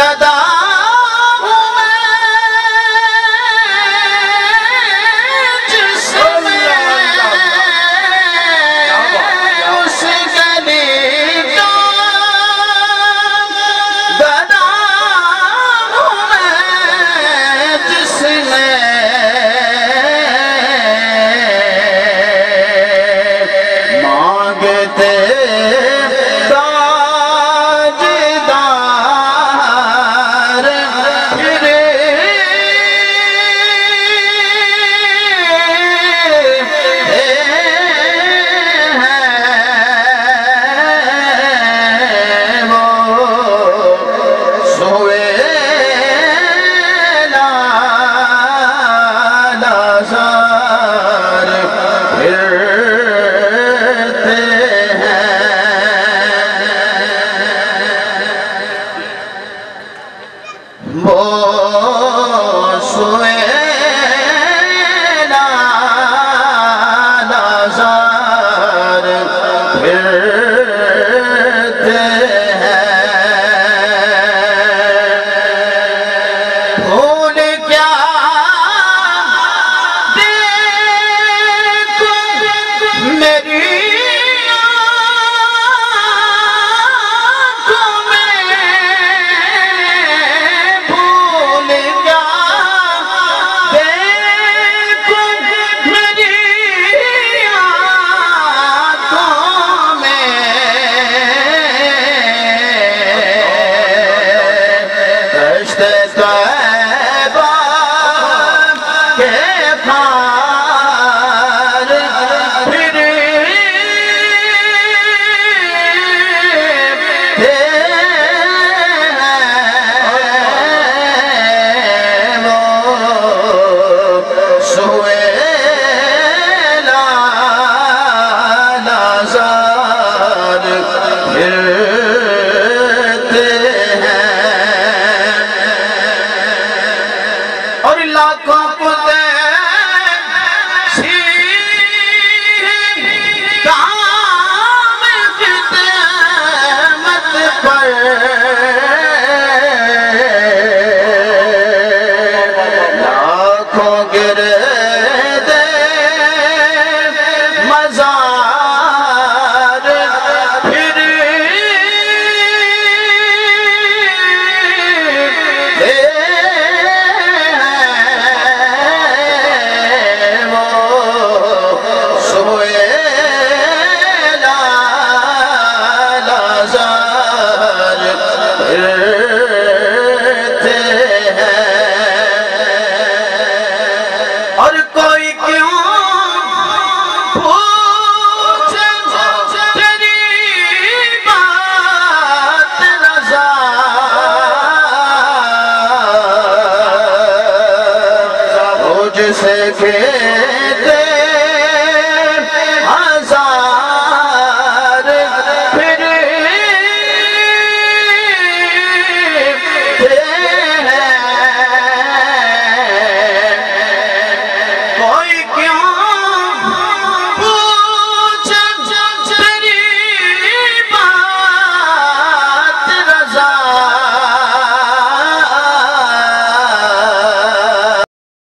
da soy